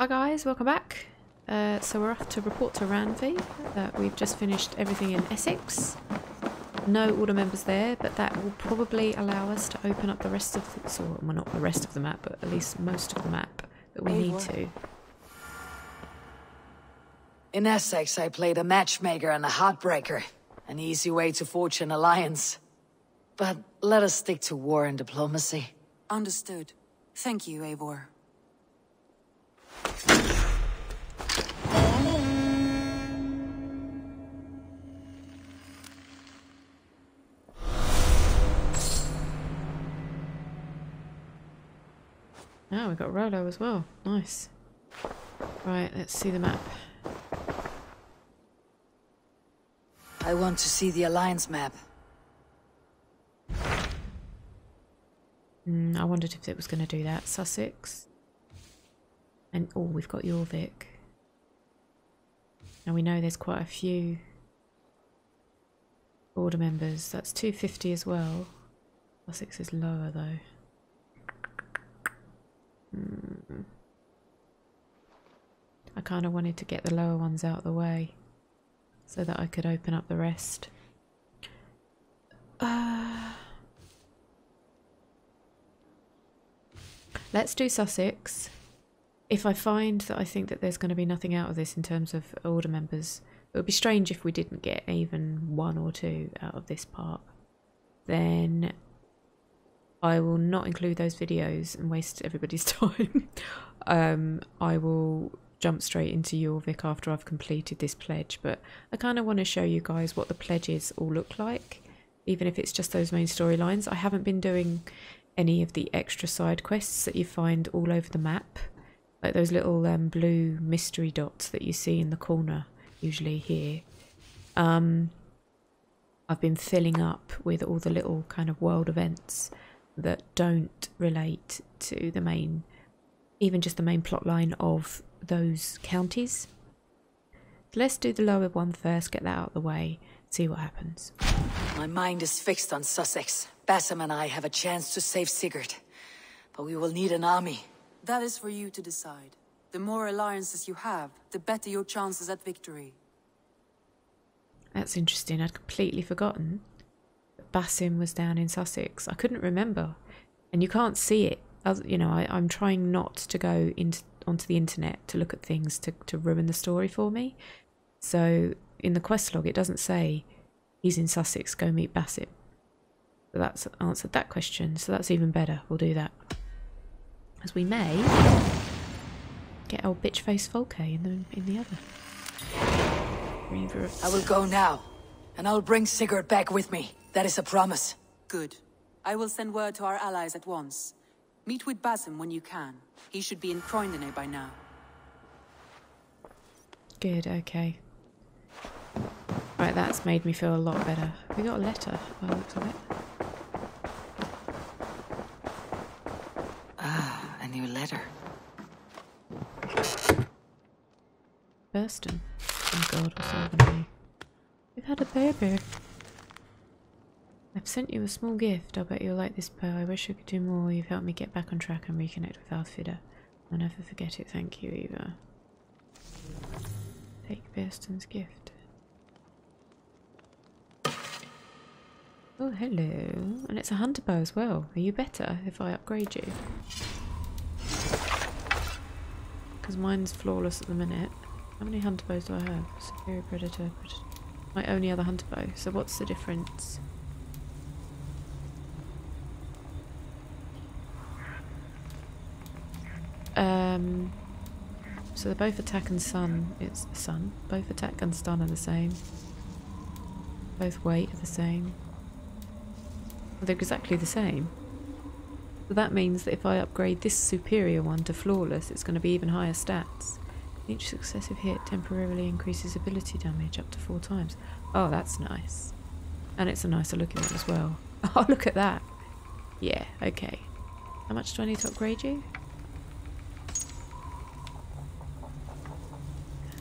Hi guys, welcome back. Uh, so we're off to report to Randvi that we've just finished everything in Essex. No order members there, but that will probably allow us to open up the rest of the, so, well not the rest of the map, but at least most of the map that we need to. In Essex, I played a matchmaker and a heartbreaker. An easy way to forge an alliance. But let us stick to war and diplomacy. Understood. Thank you, Eivor. Oh, we've got Rolo as well. Nice. Right, let's see the map. I want to see the Alliance map. Mm, I wondered if it was going to do that. Sussex. And, oh, we've got Jorvik. Now we know there's quite a few order members. That's 250 as well. Sussex is lower though. Hmm. I kind of wanted to get the lower ones out of the way so that I could open up the rest. Uh, let's do Sussex. If I find that I think that there's going to be nothing out of this in terms of order members, it would be strange if we didn't get even one or two out of this part. Then I will not include those videos and waste everybody's time. um, I will jump straight into Jorvik after I've completed this pledge, but I kind of want to show you guys what the pledges all look like, even if it's just those main storylines. I haven't been doing any of the extra side quests that you find all over the map, like those little um, blue mystery dots that you see in the corner, usually here. Um, I've been filling up with all the little kind of world events that don't relate to the main, even just the main plot line of those counties. So let's do the lower one first, get that out of the way, see what happens. My mind is fixed on Sussex. Basim and I have a chance to save Sigurd. But we will need an army. That is for you to decide. The more alliances you have, the better your chances at victory. That's interesting. I'd completely forgotten that Basim was down in Sussex. I couldn't remember. And you can't see it. You know, I, I'm trying not to go into onto the internet to look at things to, to ruin the story for me. So in the quest log, it doesn't say he's in Sussex, go meet Basim. So that's answered that question. So that's even better. We'll do that. As we may get old bitch face Fulke in the in the other. I will go now, and I'll bring Sigurd back with me. That is a promise. Good. I will send word to our allies at once. Meet with Basim when you can. He should be in Croydon by now. Good, okay. Right, that's made me feel a lot better. We got a letter by the looks of it. Ah, a new letter. Burston. Oh god, what's that gonna be? We've had a baby. I've sent you a small gift. I'll bet you'll like this bow. I wish I could do more. You've helped me get back on track and reconnect with Alfida. I'll never forget it. Thank you, Eivor. Take Burston's gift. Oh, hello. And it's a hunter bow as well. Are you better if I upgrade you? Because mine's flawless at the minute. How many hunter bows do I have? Superior predator, predator. My only other hunter bow. So what's the difference? Um, so they're both attack and stun. It's sun. Both attack and stun are the same. Both weight are the same. They're exactly the same. So that means that if I upgrade this superior one to flawless, it's going to be even higher stats. Each successive hit temporarily increases ability damage up to four times. Oh, that's nice. And it's a nicer looking one as well. Oh, look at that. Yeah, okay. How much do I need to upgrade you?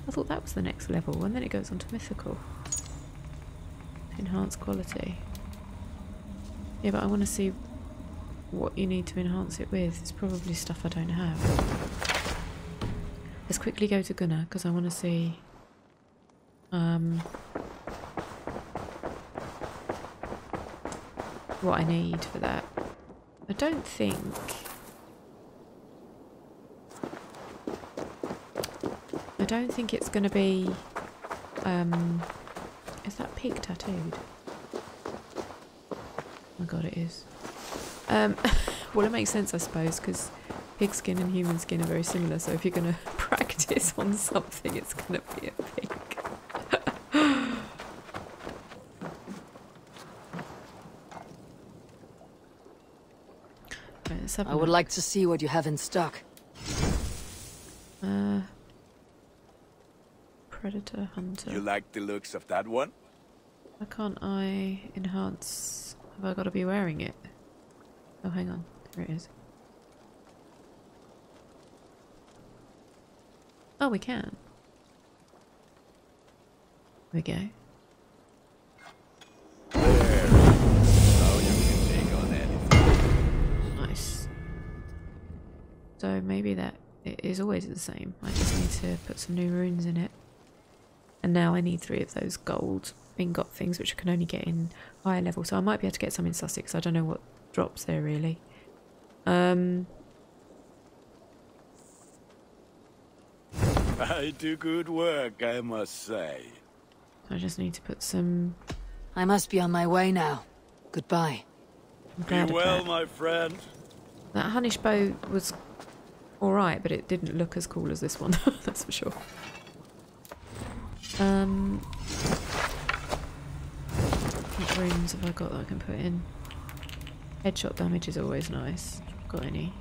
I thought that was the next level, and then it goes on to mythical. Enhance quality. Yeah, but I want to see what you need to enhance it with. It's probably stuff I don't have. Let's quickly go to Gunnar because I want to see. Um, what I need for that. I don't think. I don't think it's going to be. Um, is that pig tattooed? Oh my god, it is. Um, well, it makes sense, I suppose, because pig skin and human skin are very similar. So if you're going to practice on something, it's going to be a pig. Right, let's have a I would like to see what you have in stock. Uh, predator hunter. You like the looks of that one? Why can't I enhance? Have I got to be wearing it? Oh, hang on. There it is. Oh, we can. There we go. There. Now you can take on anything. Nice. So maybe that it is always the same. I just need to put some new runes in it. And now I need three of those gold ingot things, which I can only get in higher level. So I might be able to get some in Sussex. I don't know what drops there really. Um, I do good work, I must say. I just need to put some. I must be on my way now. Goodbye. I'm Be well, my friend. That Hunnish bow was alright, but it didn't look as cool as this one, that's for sure. Um, what runes have I got that I can put in? Headshot damage is always nice. Got any?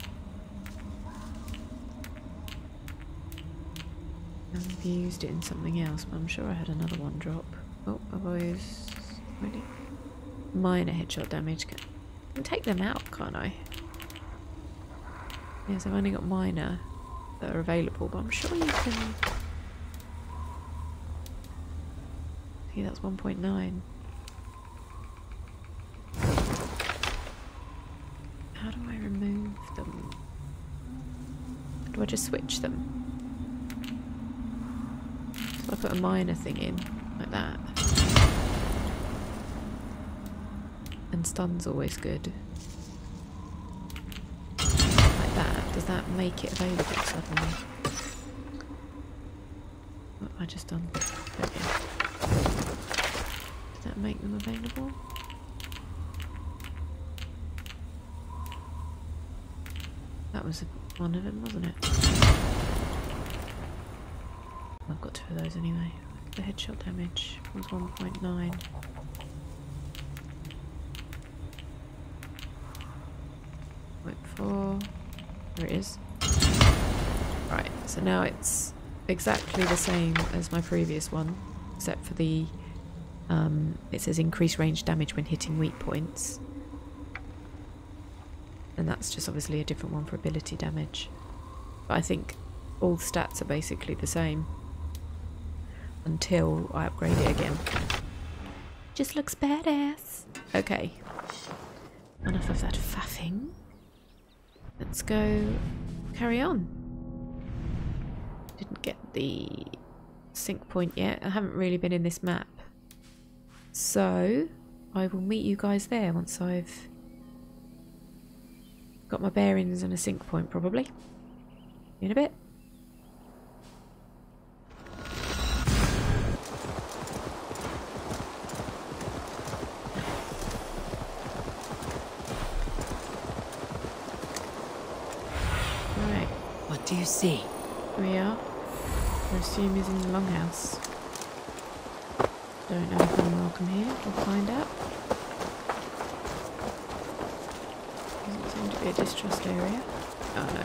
I've used it in something else, but I'm sure I had another one drop. Oh, I've always... Really? Minor headshot damage. Can, can take them out, can't I? Yes, I've only got minor that are available, but I'm sure you can... That's 1.9. How do I remove them? Do I just switch them? So I put a minor thing in, like that. And stun's always good. Like that. Does that make it available suddenly? What have I just done? Okay. That make them available? That was one of them, wasn't it? I've got two of those anyway. The headshot damage was 1.9. Point four. There it is. Right, so now it's exactly the same as my previous one, except for the um, it says increase range damage when hitting weak points. And that's just obviously a different one for ability damage. But I think all stats are basically the same until I upgrade it again. Just looks badass. Okay. Enough of that faffing. Let's go carry on. Didn't get the sync point yet. I haven't really been in this map. So, I will meet you guys there once I've got my bearings and a sync point, probably. In a bit. Right, What do you see? here we are. I assume he's in the longhouse. Don't know if I'm welcome here. We'll find out. Doesn't seem to be a distrust area. Oh no.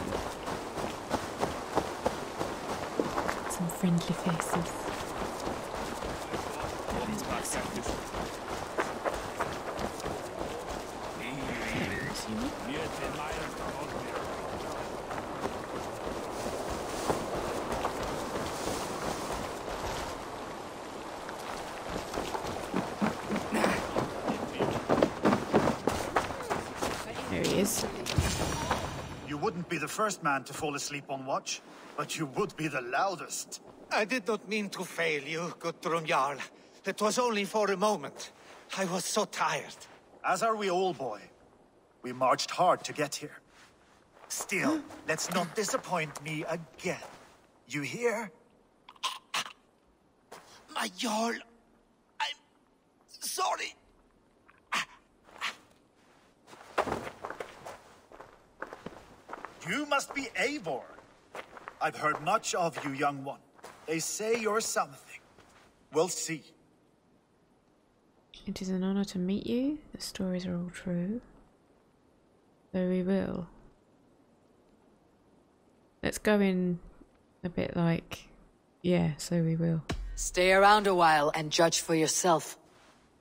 Some friendly faces. There is. Okay, I'm assuming. There he is. You wouldn't be the first man to fall asleep on watch, but you would be the loudest. I did not mean to fail you, Guthrum Jarl. It was only for a moment. I was so tired. As are we all, boy. We marched hard to get here. Still, let's not disappoint me again. You hear? My Jarl, I'm sorry. You must be Eivor. I've heard much of you, young one. They say you're something. We'll see. It is an honour to meet you. The stories are all true. So we will. Let's go in a bit like, yeah, so we will. Stay around a while and judge for yourself.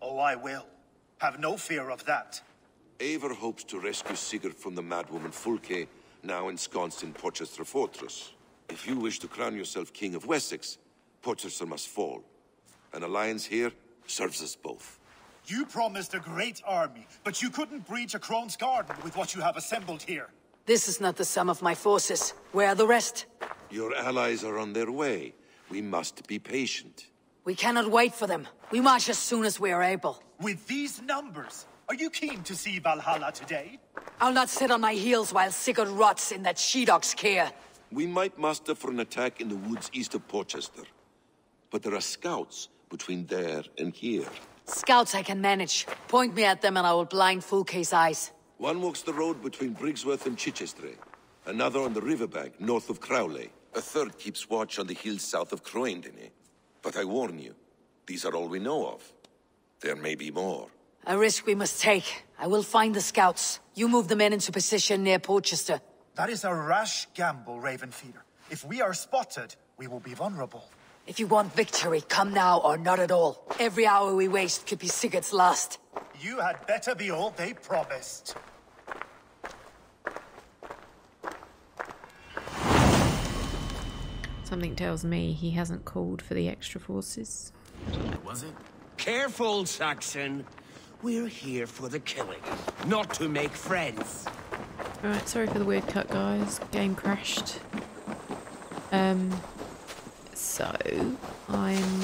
Oh, I will. Have no fear of that. Eivor hopes to rescue Sigurd from the madwoman Fulke, now ensconced in Portchester Fortress. If you wish to crown yourself King of Wessex, Portchester must fall. An alliance here serves us both. You promised a great army, but you couldn't breach a Crone's garden with what you have assembled here. This is not the sum of my forces. Where are the rest? Your allies are on their way. We must be patient. We cannot wait for them. We march as soon as we are able. With these numbers, are you keen to see Valhalla today? I'll not sit on my heels while Sigurd rots in that she-dog's care. We might muster for an attack in the woods east of Portchester. But there are scouts between there and here. Scouts I can manage. Point me at them and I will blind Fulke's eyes. One walks the road between Briggsworth and Chichester. Another on the riverbank north of Crowley. A third keeps watch on the hills south of Croendene. Eh? But I warn you, these are all we know of. There may be more. A risk we must take. I will find the scouts. You move the men into position near Portchester. That is a rash gamble, Ravenfeeder. If we are spotted, we will be vulnerable. If you want victory, come now or not at all. Every hour we waste could be Sigurd's last. You had better be all they promised. Something tells me he hasn't called for the extra forces. Was it? Careful, Saxon. We're here for the killing, not to make friends. Alright, sorry for the weird cut, guys. Game crashed. Um, so, I'm...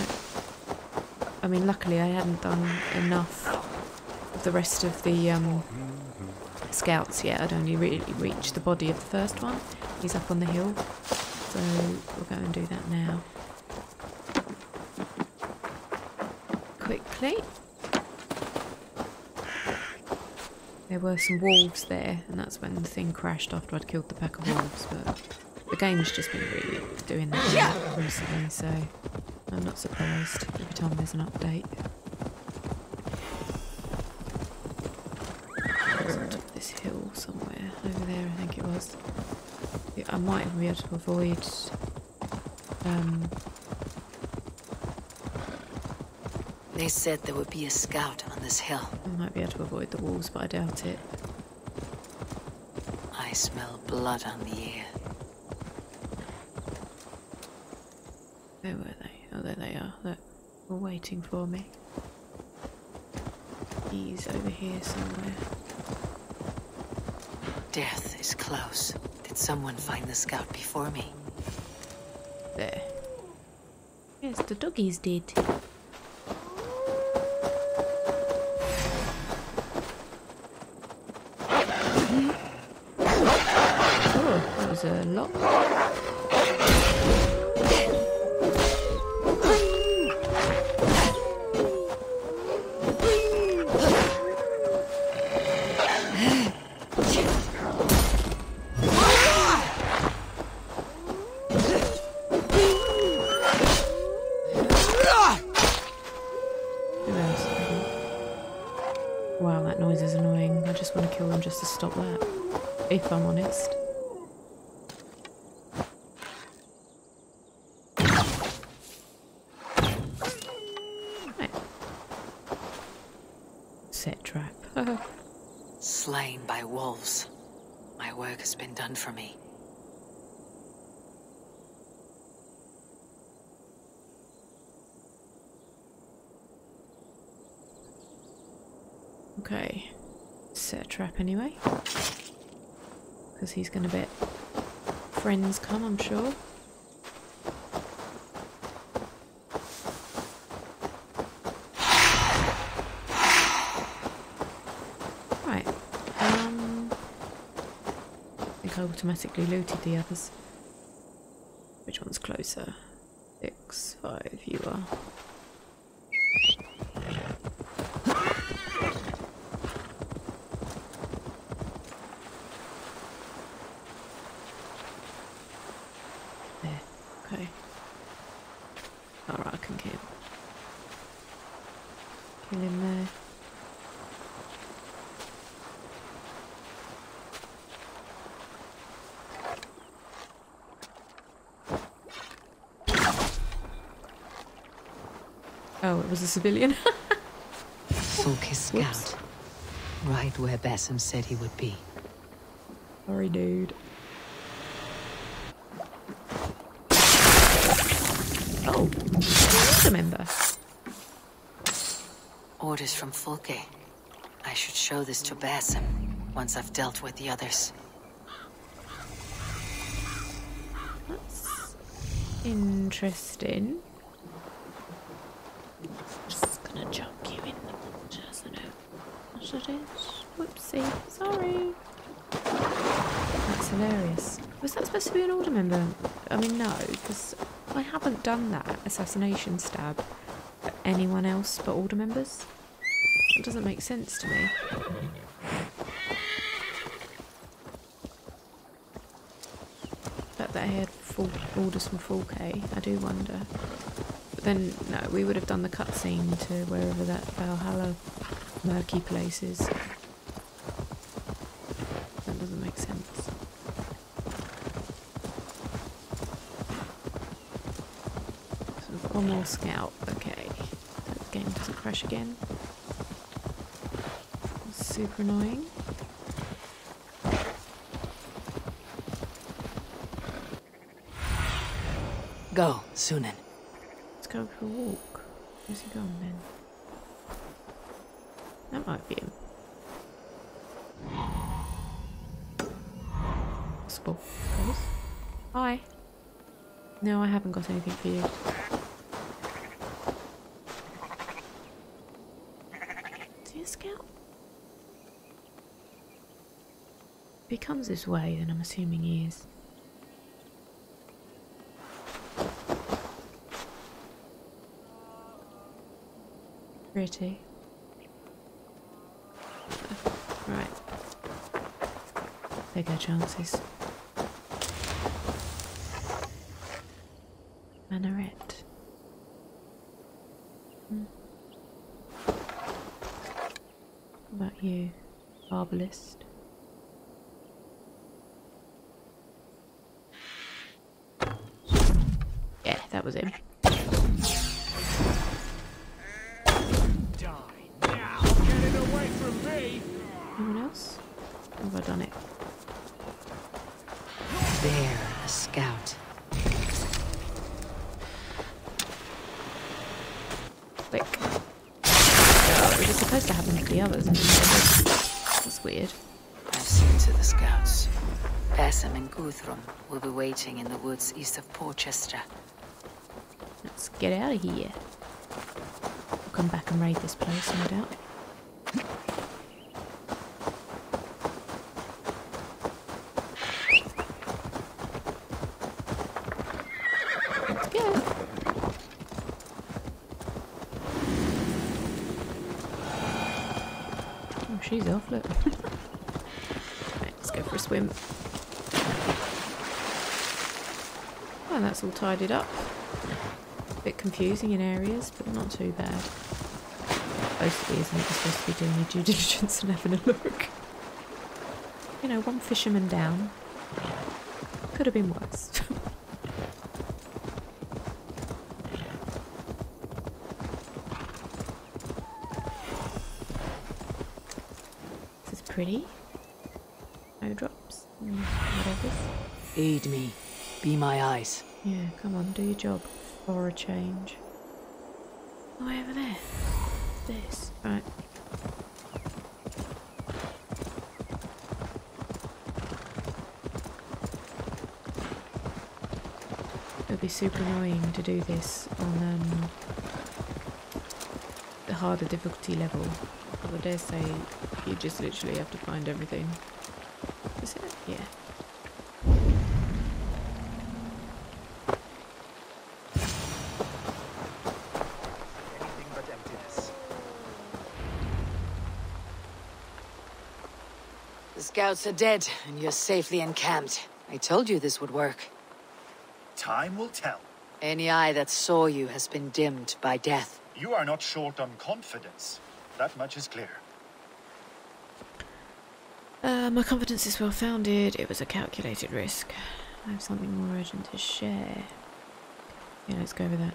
I mean, luckily I hadn't done enough of the rest of the um, scouts yet. I'd only really reached the body of the first one. He's up on the hill. So, we'll go and do that now. Quickly. There were some wolves there, and that's when the thing crashed after I'd killed the pack of wolves, but the game's just been really doing that recently, so I'm not surprised every time there's an update. It's on top of this hill somewhere, over there I think it was. I might even be able to avoid um, They said there would be a scout on this hill. I might be able to avoid the walls, but I doubt it. I smell blood on the air. Where were they? Oh, there they are. They're waiting for me. He's over here somewhere. Death is close. Did someone find the scout before me? There. Yes, the doggies did. Oh, that okay. Set a trap anyway. Because he's going to bet friends come, I'm sure. Right. Um, I think I automatically looted the others. Which one's closer? Six, five, you are. There. Okay. Alright, I can kill. Kill him there. Oh, it was a civilian. Focus scout. Right where Basim said he would be. Sorry, dude. Oh, I remember. Orders from Fulke. I should show this to Basim once I've dealt with the others. That's interesting. Just gonna chuck you in the water so no what it is. Whoopsie, sorry. That's hilarious. Was that supposed to be an order member? I mean, no, because I haven't done that assassination stab for anyone else but order members. It doesn't make sense to me. That I had full orders from 4K. I do wonder. But then, no, we would have done the cutscene to wherever that Valhalla murky places. That doesn't make sense. So we've got one more scout, okay. The game doesn't crash again. Super annoying. Go, Sunan. Let's go for a walk. Where's he going then? That might be him. Possible. Hi. No, I haven't got anything for you. Is he a scout? If he comes this way, then I'm assuming he is. Pretty. Right. Take our chances. Minaret. Hmm. About you, Barbalist? Yeah, that was him. Die now! Get it away from me! Anyone else? Have I done it? The others. and then it was- That's weird. I've seen to the scouts. Basim and Guthrum will be waiting in the woods east of Portchester. Let's get out of here. We'll come back and raid this place, no doubt. Let's go. Oh, she's off, look. right, let's go for a swim. And that's all tidied up. A Bit confusing in areas, but not too bad. Supposed to be, isn't it? You're supposed to be doing your due diligence and having a look. You know, one fisherman down. Could have been worse. pretty. No drops. Whatever. Aid me. Be my eyes. Yeah, come on, do your job for a change. The way over there. This. Right. It'd be super annoying to do this on um, the harder difficulty level. I would dare say you just literally have to find everything. Is it? Yeah. Anything but emptiness. The scouts are dead, and you're safely encamped. I told you this would work. Time will tell. Any eye that saw you has been dimmed by death. You are not short on confidence. That much is clear. Uh, my confidence is well founded. It was a calculated risk. I have something more urgent to share. Yeah, let's go over that.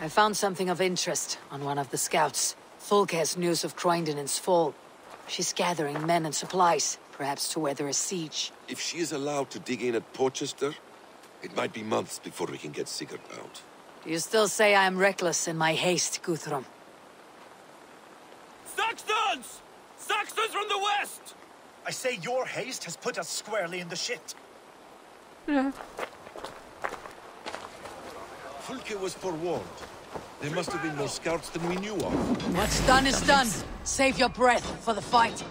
I found something of interest on one of the scouts. Fulke has news of Croydon's fall. She's gathering men and supplies, perhaps to weather a siege. If she is allowed to dig in at Portchester, it might be months before we can get Sigurd out. Do you still say I am reckless in my haste, Guthrum? Saxons! Saxons from the west! I say your haste has put us squarely in the shit. Yeah. Fulke was forewarned. There must have been more scouts than we knew of. What's done is done. Save your breath for the fight.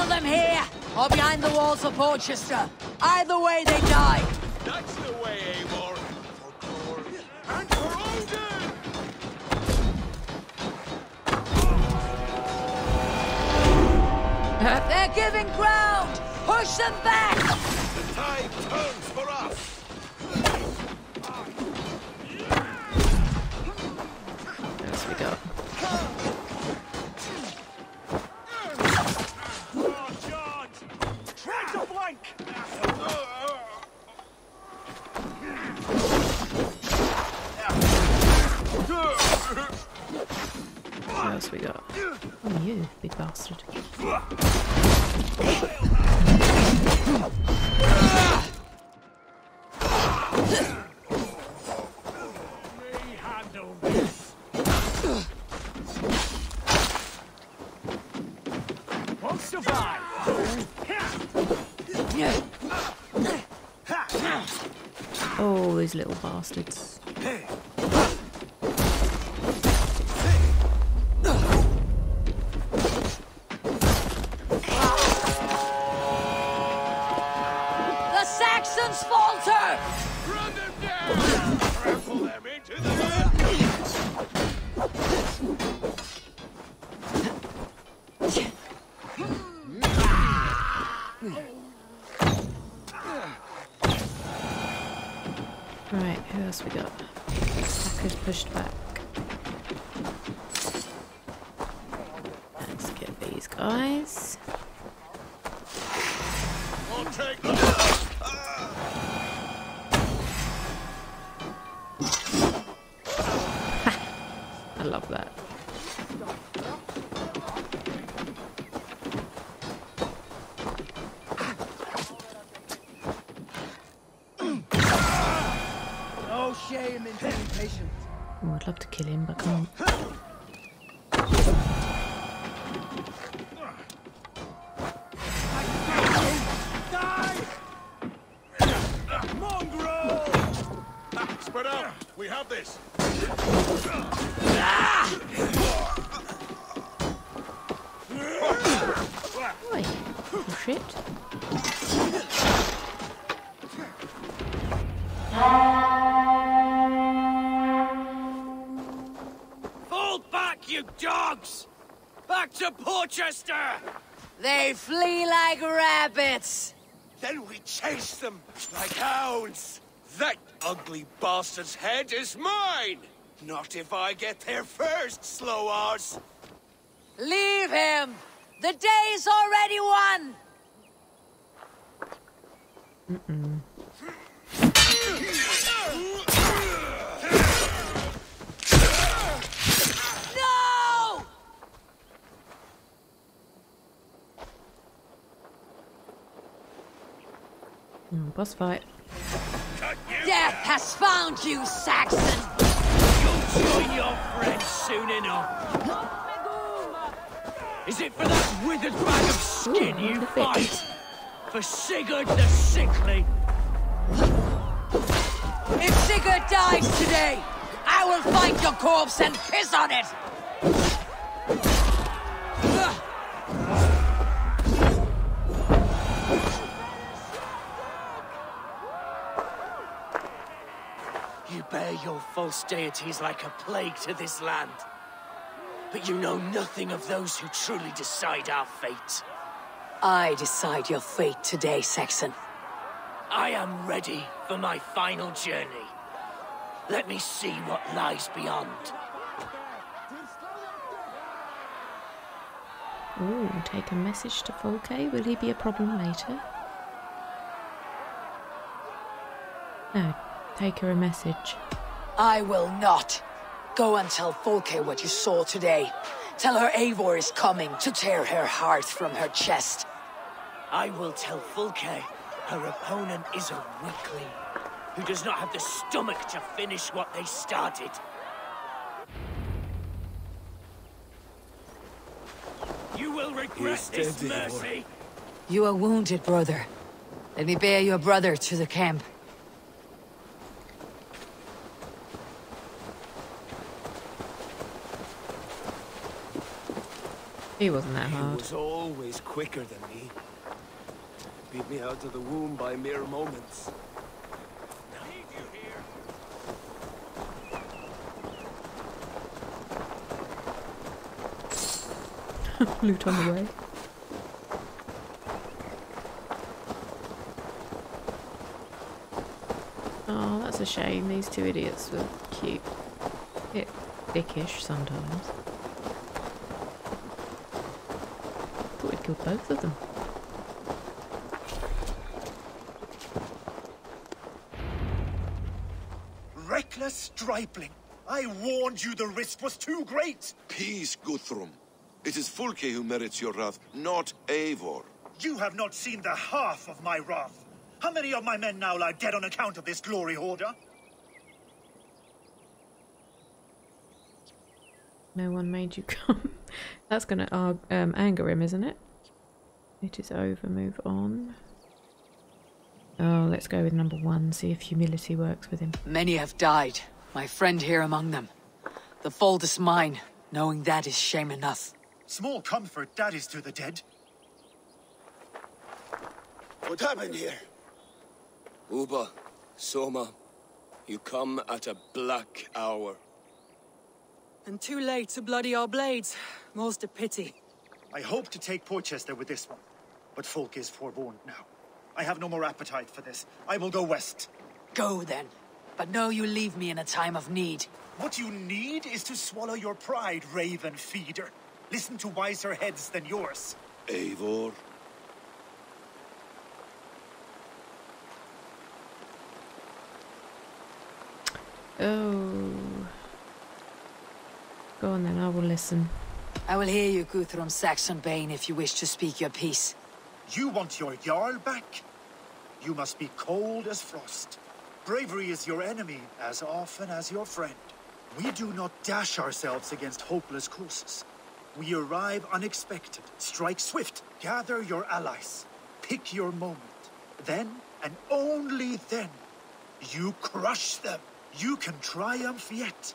Kill them here, or behind the walls of Portchester. Either way, they die. That's the way, Eivor. For glory and for Odin! They're giving ground. Push them back. Else we got? Oh, you, big bastard. Won't survive! Oh, these little bastards. Right, who else we got? Hackers pushed back. Let's get these guys. Dogs! Back to Portchester! They flee like rabbits. Then we chase them like hounds. That ugly bastard's head is mine! Not if I get there first, slow arse! Leave him. The day's already won. No! Mm, boss fight. Death Death has found you, Saxon! You'll join your friends soon enough. Is it for that withered bag of skin Ooh, you look at it. fight? For Sigurd the Sickly? If Sigurd dies today, I will find your corpse and piss on it! You bear your false deities like a plague to this land. But you know nothing of those who truly decide our fate. I decide your fate today, Saxon. I am ready for my final journey. Let me see what lies beyond. Ooh, take a message to Fulke. Will he be a problem later? No, take her a message. I will not. Go and tell Fulke what you saw today. Tell her Eivor is coming to tear her heart from her chest. I will tell Fulke her opponent is a weakling who does not have the stomach to finish what they started. You will regret this mercy. You are wounded, brother. Let me bear your brother to the camp. He wasn't that hard. He was always quicker than me. Beat me out of the womb by mere moments. Loot on the way. Oh, that's a shame. These two idiots were cute. Bit dickish sometimes. Thought we'd killed both of them. Reckless stripling. I warned you the risk was too great. Peace, Guthrum. It is Fulke who merits your wrath, not Eivor. You have not seen the half of my wrath. How many of my men now lie dead on account of this glory hoarder? No one made you come. That's going to uh, um, anger him, isn't it? It is over. Move on. Oh, let's go with number one. See if humility works with him. Many have died, my friend here among them. The fault is mine, knowing that is shame enough. Small comfort that is to the dead. What happened here? Ubba, Soma, you come at a black hour. And too late to bloody our blades. Most a pity. I hope to take Portchester with this one, but Fulke is forewarned now. I have no more appetite for this. I will go west. Go then. But know you leave me in a time of need. What you need is to swallow your pride, raven feeder. Listen to wiser heads than yours. Eivor? Oh. Go on then, I will listen. I will hear you, Guthrum Saxon Bane, if you wish to speak your piece. You want your Jarl back? You must be cold as frost. Bravery is your enemy as often as your friend. We do not dash ourselves against hopeless courses. We arrive unexpected, strike swift, gather your allies, pick your moment. Then, and only then, you crush them. You can triumph yet.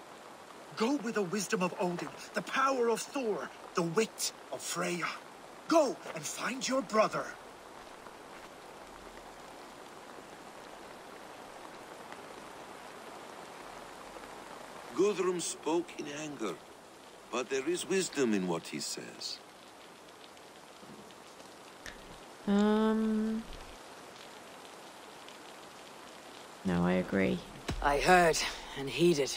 Go with the wisdom of Odin, the power of Thor, the wit of Freya. Go and find your brother. Guthrum spoke in anger, but there is wisdom in what he says. Um. No, I agree. I heard and heeded.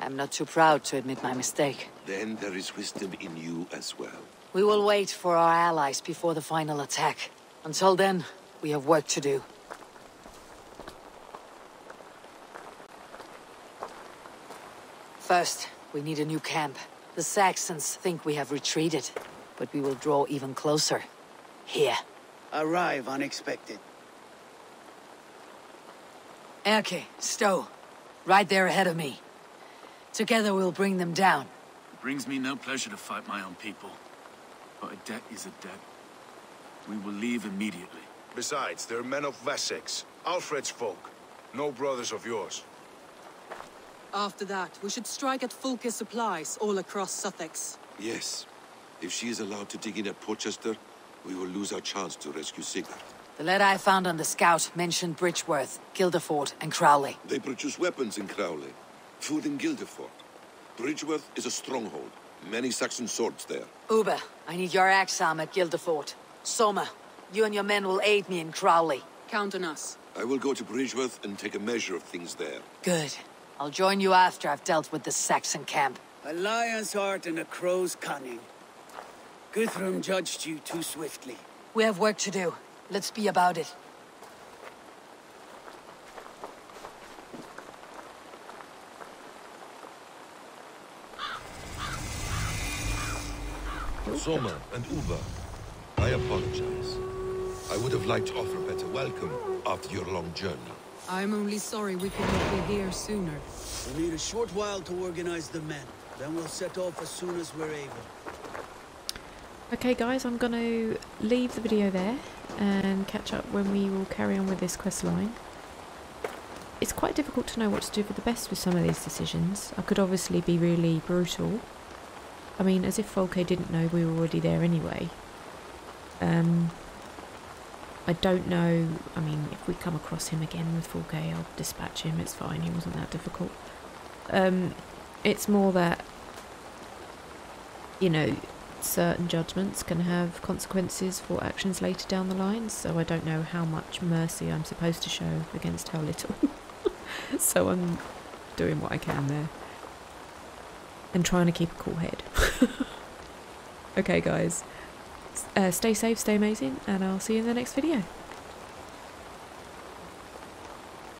I'm not too proud to admit my mistake. Then there is wisdom in you as well. We will wait for our allies before the final attack. Until then, we have work to do. First, we need a new camp. The Saxons think we have retreated, but we will draw even closer. Here. Arrive unexpected. Erke, Stowe. Right there ahead of me. Together we'll bring them down. It brings me no pleasure to fight my own people. But a debt is a debt. We will leave immediately. Besides, they're men of Wessex. Alfred's folk. No brothers of yours. After that, we should strike at Fulke's supplies all across Sussex. Yes. If she is allowed to dig in at Portchester, we will lose our chance to rescue Sigurd. The letter I found on the scout mentioned Bridgeworth, Guildeford, and Crowley. They produce weapons in Crowley, food in Guildeford. Bridgeworth is a stronghold. Many Saxon swords there. Ubba, I need your axe arm at Guildeford. Soma, you and your men will aid me in Crowley. Count on us. I will go to Bridgeworth and take a measure of things there. Good. I'll join you after I've dealt with the Saxon camp. A lion's heart and a crow's cunning. Guthrum judged you too swiftly. We have work to do. Let's be about it. Soma and Ubba, I apologize. I would have liked to offer a better welcome after your long journey. I'm only sorry we could not be here sooner. We need a short while to organize the men. Then we'll set off as soon as we're able. Okay guys, I'm going to leave the video there and catch up when we will carry on with this quest line. It's quite difficult to know what to do for the best with some of these decisions. I could obviously be really brutal. I mean, as if Fulke didn't know we were already there anyway. Um, I don't know, I mean, if we come across him again with Fulke, I'll dispatch him, it's fine, he wasn't that difficult. Um, it's more that, you know, certain judgments can have consequences for actions later down the line, so I don't know how much mercy I'm supposed to show against how little. so I'm doing what I can there. And trying to keep a cool head. okay, guys. Uh, stay safe, stay amazing, and I'll see you in the next video.